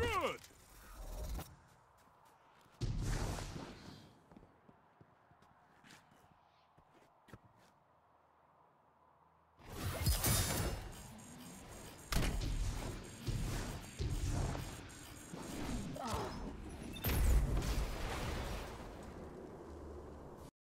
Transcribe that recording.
Good!